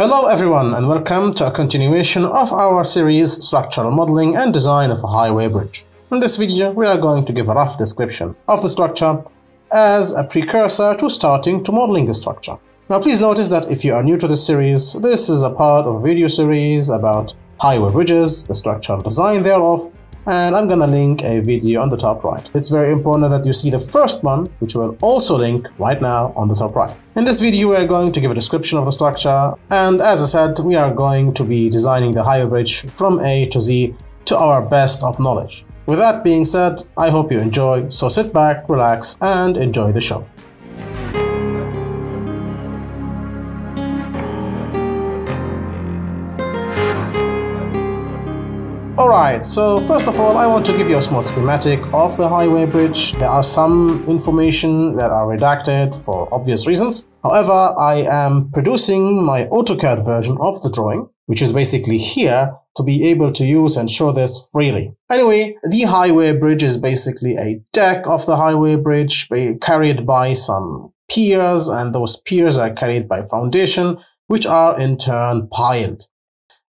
Hello everyone and welcome to a continuation of our series Structural Modeling and Design of a Highway Bridge. In this video we are going to give a rough description of the structure as a precursor to starting to modeling the structure. Now please notice that if you are new to this series, this is a part of a video series about highway bridges, the structural design thereof, and I'm gonna link a video on the top right. It's very important that you see the first one, which will also link right now on the top right. In this video, we are going to give a description of the structure, and as I said, we are going to be designing the highway bridge from A to Z to our best of knowledge. With that being said, I hope you enjoy, so sit back, relax, and enjoy the show. Alright, so first of all, I want to give you a small schematic of the highway bridge. There are some information that are redacted for obvious reasons. However, I am producing my AutoCAD version of the drawing, which is basically here to be able to use and show this freely. Anyway, the highway bridge is basically a deck of the highway bridge carried by some piers, and those piers are carried by foundation, which are in turn piled.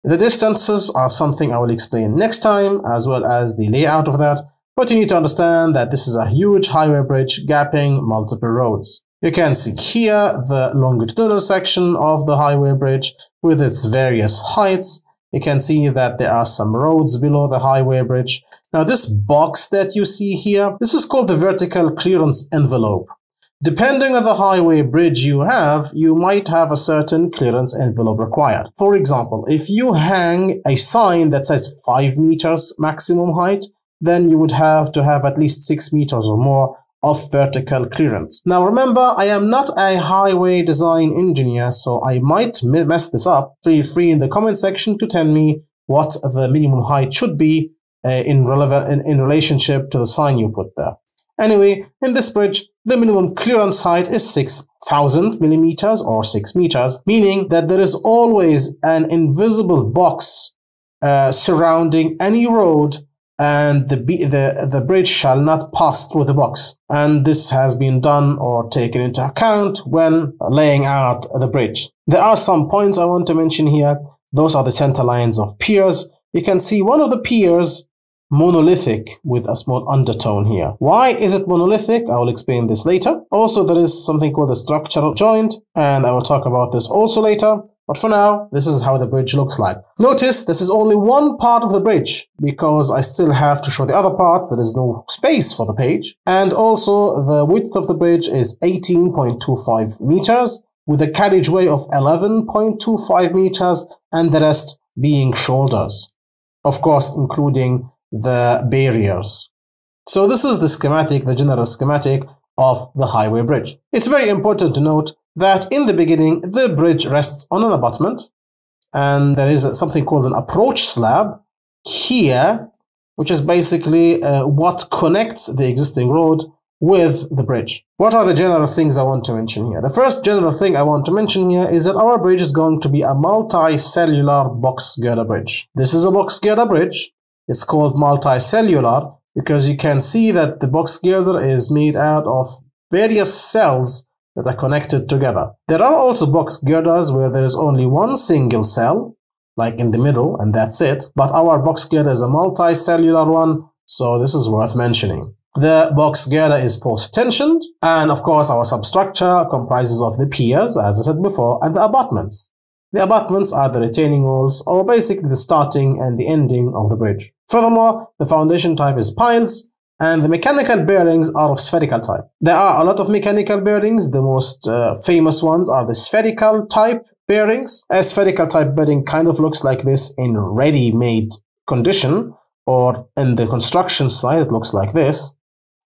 The distances are something I will explain next time, as well as the layout of that, but you need to understand that this is a huge highway bridge gapping multiple roads. You can see here the longitudinal section of the highway bridge with its various heights. You can see that there are some roads below the highway bridge. Now this box that you see here, this is called the vertical clearance envelope. Depending on the highway bridge you have, you might have a certain clearance envelope required. For example, if you hang a sign that says 5 meters maximum height, then you would have to have at least 6 meters or more of vertical clearance. Now remember, I am not a highway design engineer, so I might mess this up. Feel free in the comment section to tell me what the minimum height should be uh, in, relevant, in, in relationship to the sign you put there. Anyway, in this bridge, the minimum clearance height is 6000 millimeters or 6 meters, meaning that there is always an invisible box uh, surrounding any road and the, the, the bridge shall not pass through the box. And this has been done or taken into account when laying out the bridge. There are some points I want to mention here. Those are the center lines of piers. You can see one of the piers monolithic with a small undertone here. Why is it monolithic? I will explain this later. Also, there is something called a structural joint, and I will talk about this also later. But for now, this is how the bridge looks like. Notice this is only one part of the bridge because I still have to show the other parts. There is no space for the page. And also the width of the bridge is 18.25 meters with a carriageway of 11.25 meters and the rest being shoulders. Of course, including the barriers. So this is the schematic, the general schematic of the highway bridge. It's very important to note that in the beginning, the bridge rests on an abutment and there is something called an approach slab here, which is basically uh, what connects the existing road with the bridge. What are the general things I want to mention here? The first general thing I want to mention here is that our bridge is going to be a multi-cellular box girder bridge. This is a box girder bridge it's called multicellular because you can see that the box girder is made out of various cells that are connected together. There are also box girders where there is only one single cell, like in the middle, and that's it. But our box girder is a multicellular one, so this is worth mentioning. The box girder is post-tensioned, and of course our substructure comprises of the piers, as I said before, and the abutments. The abutments are the retaining walls, or basically the starting and the ending of the bridge. Furthermore, the foundation type is piles, and the mechanical bearings are of spherical type. There are a lot of mechanical bearings. The most uh, famous ones are the spherical type bearings. A spherical type bearing kind of looks like this in ready-made condition, or in the construction side, it looks like this.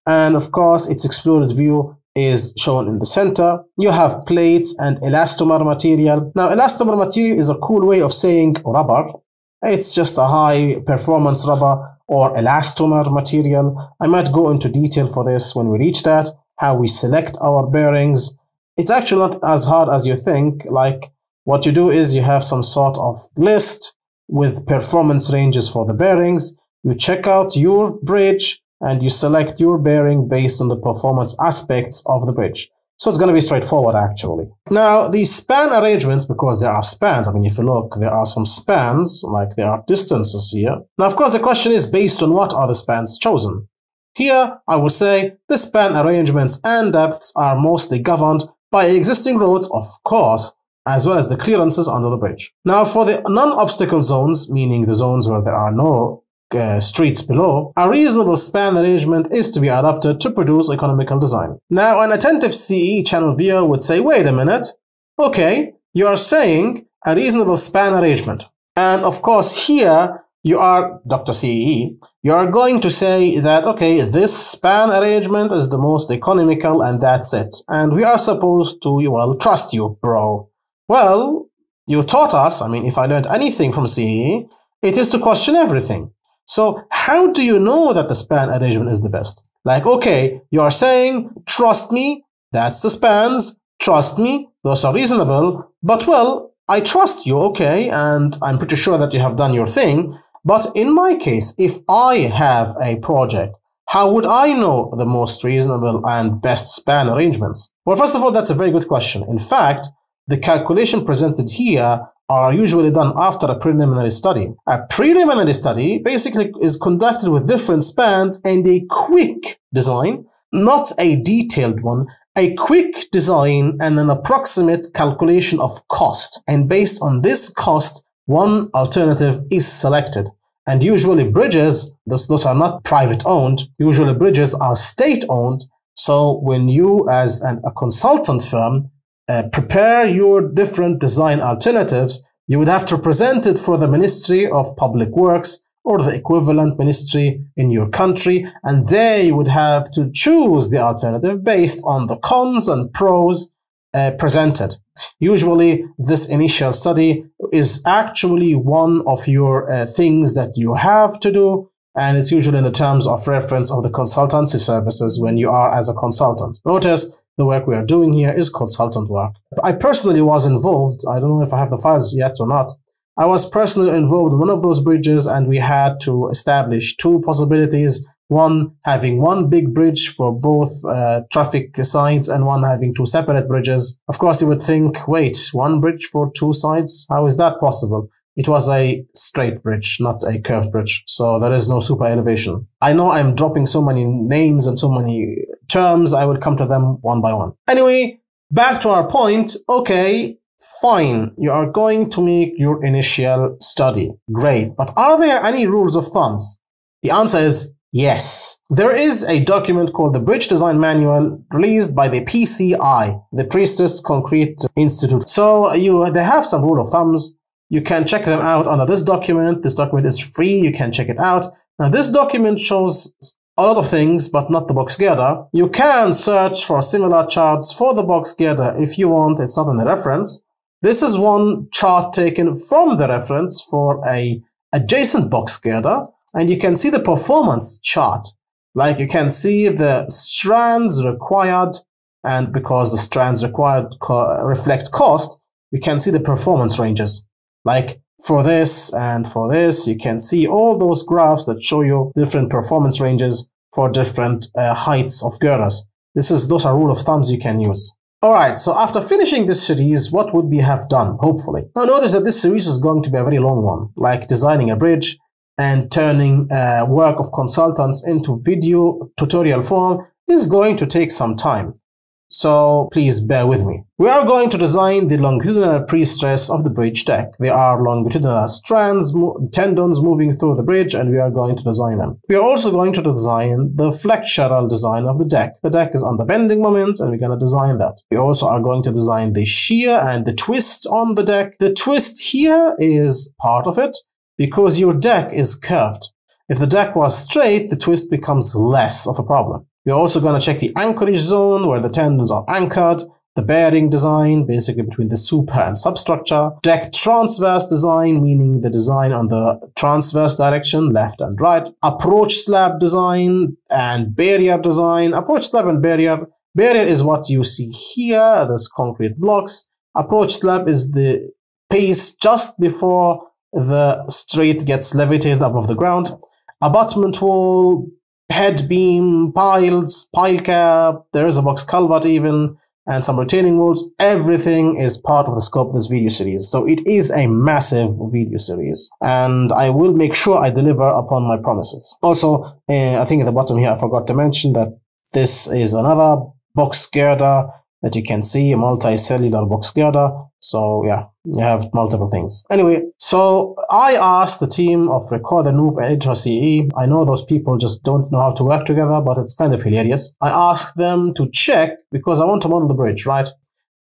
And of course, its exploded view is shown in the center. You have plates and elastomer material. Now, elastomer material is a cool way of saying rubber. It's just a high performance rubber or elastomer material. I might go into detail for this when we reach that, how we select our bearings. It's actually not as hard as you think. Like what you do is you have some sort of list with performance ranges for the bearings. You check out your bridge and you select your bearing based on the performance aspects of the bridge. So it's going to be straightforward actually. Now the span arrangements, because there are spans, I mean if you look, there are some spans, like there are distances here. Now of course the question is based on what are the spans chosen? Here I will say the span arrangements and depths are mostly governed by existing roads of course, as well as the clearances under the bridge. Now for the non-obstacle zones, meaning the zones where there are no uh, streets below, a reasonable span arrangement is to be adopted to produce economical design. Now, an attentive CE channel viewer would say, wait a minute, okay, you are saying a reasonable span arrangement. And of course, here you are, Dr. CE, you are going to say that, okay, this span arrangement is the most economical and that's it. And we are supposed to, well, trust you, bro. Well, you taught us, I mean, if I learned anything from CE, it is to question everything. So how do you know that the span arrangement is the best? Like, okay, you are saying, trust me, that's the spans, trust me, those are reasonable, but well, I trust you, okay, and I'm pretty sure that you have done your thing. But in my case, if I have a project, how would I know the most reasonable and best span arrangements? Well, first of all, that's a very good question. In fact, the calculation presented here are usually done after a preliminary study. A preliminary study basically is conducted with different spans and a quick design, not a detailed one, a quick design and an approximate calculation of cost. And based on this cost, one alternative is selected. And usually bridges, those, those are not private owned, usually bridges are state owned. So when you as an, a consultant firm uh, prepare your different design alternatives, you would have to present it for the Ministry of Public Works or the equivalent ministry in your country, and they would have to choose the alternative based on the cons and pros uh, presented. Usually, this initial study is actually one of your uh, things that you have to do, and it's usually in the terms of reference of the consultancy services when you are as a consultant. Notice the work we are doing here is consultant work. I personally was involved. I don't know if I have the files yet or not. I was personally involved in one of those bridges and we had to establish two possibilities. One having one big bridge for both uh, traffic sides and one having two separate bridges. Of course, you would think, wait, one bridge for two sides? How is that possible? It was a straight bridge, not a curved bridge, so there is no super elevation. I know I'm dropping so many names and so many terms, I will come to them one by one. Anyway, back to our point. Okay, fine, you are going to make your initial study. Great, but are there any rules of thumbs? The answer is yes. There is a document called the Bridge Design Manual released by the PCI, the Prestressed Concrete Institute. So you they have some rule of thumbs you can check them out under this document. This document is free. You can check it out. Now, this document shows a lot of things, but not the box girder. You can search for similar charts for the box girder if you want. It's not in the reference. This is one chart taken from the reference for a adjacent box girder, and you can see the performance chart. Like you can see the strands required, and because the strands required co reflect cost, you can see the performance ranges. Like for this and for this, you can see all those graphs that show you different performance ranges for different uh, heights of girders. This is those are rule of thumbs you can use. Alright, so after finishing this series, what would we have done, hopefully? Now notice that this series is going to be a very long one, like designing a bridge and turning uh, work of consultants into video tutorial form is going to take some time so please bear with me. We are going to design the longitudinal pre-stress of the bridge deck. There are longitudinal strands, tendons moving through the bridge, and we are going to design them. We are also going to design the flexural design of the deck. The deck is under bending moments, and we're going to design that. We also are going to design the shear and the twist on the deck. The twist here is part of it because your deck is curved. If the deck was straight, the twist becomes less of a problem. We're also going to check the anchorage zone where the tendons are anchored, the bearing design, basically between the super and substructure, deck transverse design, meaning the design on the transverse direction, left and right, approach slab design and barrier design. Approach slab and barrier. Barrier is what you see here, those concrete blocks. Approach slab is the piece just before the straight gets levitated above the ground. Abutment wall, head beam, piles, pile cap, there is a box culvert even, and some retaining walls. Everything is part of the scope of this video series. So it is a massive video series and I will make sure I deliver upon my promises. Also, uh, I think at the bottom here, I forgot to mention that this is another box girder that you can see, a multicellular box girder. So yeah, you have multiple things. Anyway, so I asked the team of Recorder Noob and Editor CE. I know those people just don't know how to work together, but it's kind of hilarious. I asked them to check because I want to model the bridge, right?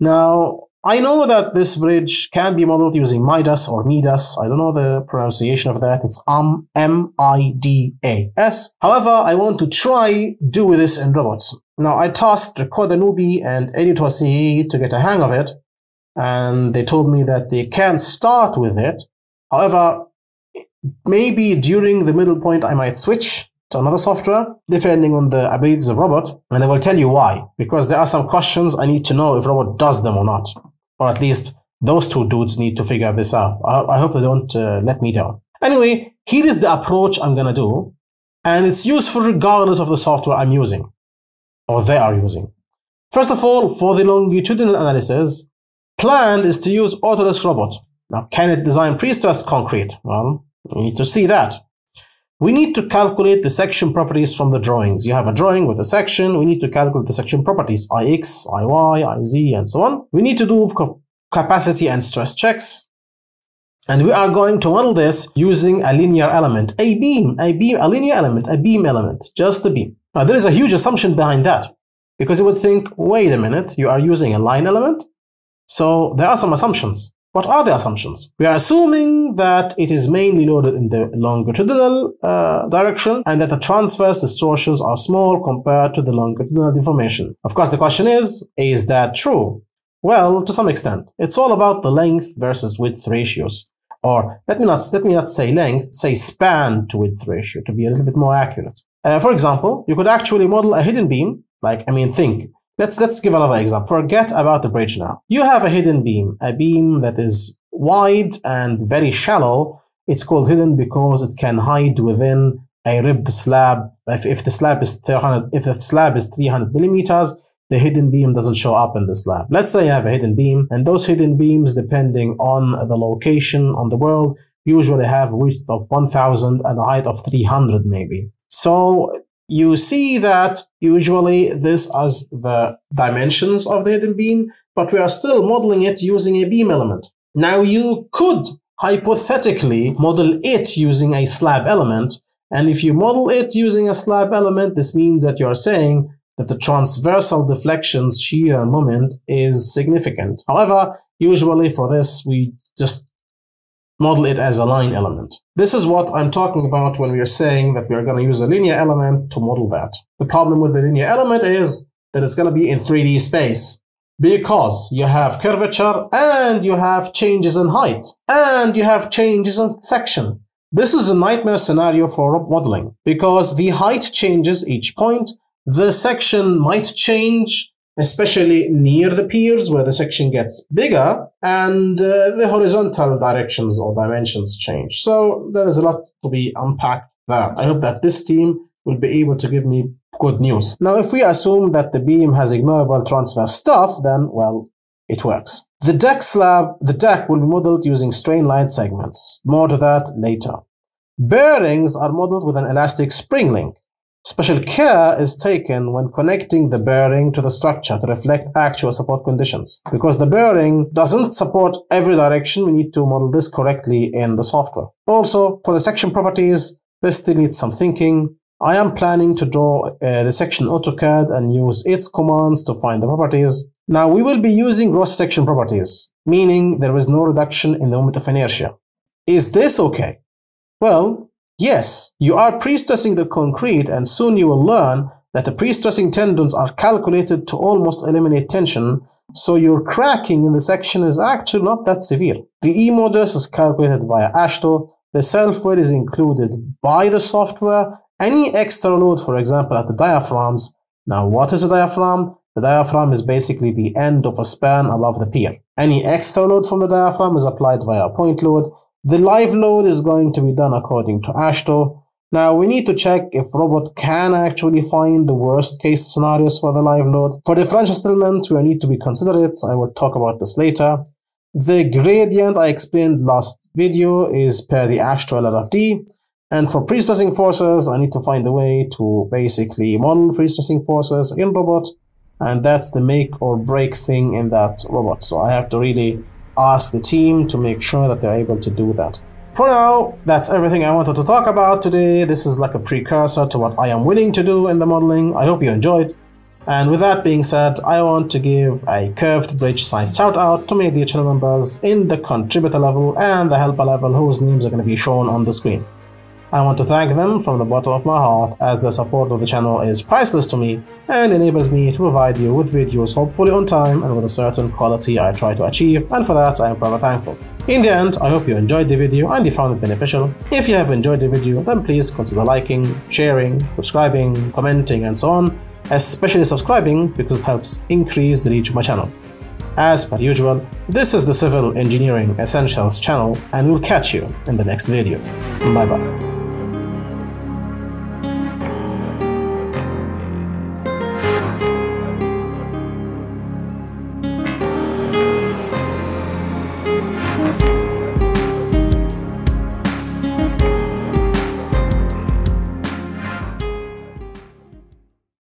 Now, I know that this bridge can be modeled using Midas or Midas. I don't know the pronunciation of that. It's um, M-I-D-A-S. However, I want to try do this in robots. Now, I tasked Recorder Newbie and Editor CE to get a hang of it, and they told me that they can start with it. However, maybe during the middle point, I might switch to another software, depending on the abilities of robot, and I will tell you why. Because there are some questions I need to know if robot does them or not, or at least those two dudes need to figure this out. I, I hope they don't uh, let me down. Anyway, here is the approach I'm gonna do, and it's useful regardless of the software I'm using, or they are using. First of all, for the longitudinal analysis, planned is to use Autodesk Robot. Now, can it design pre-stressed concrete? Well, we need to see that. We need to calculate the section properties from the drawings. You have a drawing with a section. We need to calculate the section properties, IX, IY, IZ, and so on. We need to do capacity and stress checks. And we are going to model this using a linear element, a beam, a beam, a linear element, a beam element, just a beam. Now, there is a huge assumption behind that because you would think, wait a minute, you are using a line element. So there are some assumptions. What are the assumptions? We are assuming that it is mainly loaded in the longitudinal uh, direction and that the transverse distortions are small compared to the longitudinal deformation. Of course, the question is, is that true? Well, to some extent. It's all about the length versus width ratios. Or let me not, let me not say length, say span to width ratio to be a little bit more accurate. Uh, for example, you could actually model a hidden beam, like, I mean, think, Let's let's give another example. Forget about the bridge now. You have a hidden beam, a beam that is wide and very shallow. It's called hidden because it can hide within a ribbed slab. If, if the slab is 300, if the slab is 300 millimeters, the hidden beam doesn't show up in the slab. Let's say you have a hidden beam, and those hidden beams, depending on the location on the world, usually have width of 1000 and a height of 300 maybe. So you see that usually this as the dimensions of the hidden beam, but we are still modeling it using a beam element. Now you could hypothetically model it using a slab element, and if you model it using a slab element, this means that you're saying that the transversal deflections shear moment is significant. However, usually for this, we just model it as a line element. This is what I'm talking about when we are saying that we are going to use a linear element to model that. The problem with the linear element is that it's going to be in 3D space because you have curvature and you have changes in height and you have changes in section. This is a nightmare scenario for modeling because the height changes each point, the section might change especially near the piers where the section gets bigger and uh, the horizontal directions or dimensions change. So there is a lot to be unpacked there. I hope that this team will be able to give me good news. Now, if we assume that the beam has ignorable transverse stuff, then, well, it works. The deck slab, the deck will be modeled using strain line segments. More to that later. Bearings are modeled with an elastic spring link. Special care is taken when connecting the bearing to the structure to reflect actual support conditions. Because the bearing doesn't support every direction, we need to model this correctly in the software. Also, for the section properties, this still needs some thinking. I am planning to draw uh, the section AutoCAD and use its commands to find the properties. Now we will be using gross section properties, meaning there is no reduction in the moment of inertia. Is this okay? Well, Yes, you are pre-stressing the concrete and soon you will learn that the pre-stressing tendons are calculated to almost eliminate tension, so your cracking in the section is actually not that severe. The E-modulus is calculated via AASHTO, the self-weight is included by the software, any extra load, for example, at the diaphragms. Now, what is a diaphragm? The diaphragm is basically the end of a span above the pier. Any extra load from the diaphragm is applied via a point load, the live load is going to be done according to AASHTO. Now we need to check if robot can actually find the worst case scenarios for the live load. For differential settlement, we need to be considerate. I will talk about this later. The gradient I explained last video is per the AASHTO LFD. And for pre-stressing forces, I need to find a way to basically model pre-stressing forces in robot. And that's the make or break thing in that robot. So I have to really ask the team to make sure that they're able to do that. For now, that's everything I wanted to talk about today. This is like a precursor to what I am willing to do in the modeling. I hope you enjoyed. And with that being said, I want to give a curved bridge size shout out to many channel members in the contributor level and the helper level whose names are going to be shown on the screen. I want to thank them from the bottom of my heart as the support of the channel is priceless to me and enables me to provide you with videos hopefully on time and with a certain quality I try to achieve and for that I am forever thankful. In the end, I hope you enjoyed the video and you found it beneficial. If you have enjoyed the video, then please consider liking, sharing, subscribing, commenting and so on, especially subscribing because it helps increase the reach of my channel. As per usual, this is the Civil Engineering Essentials channel and we'll catch you in the next video. Bye bye.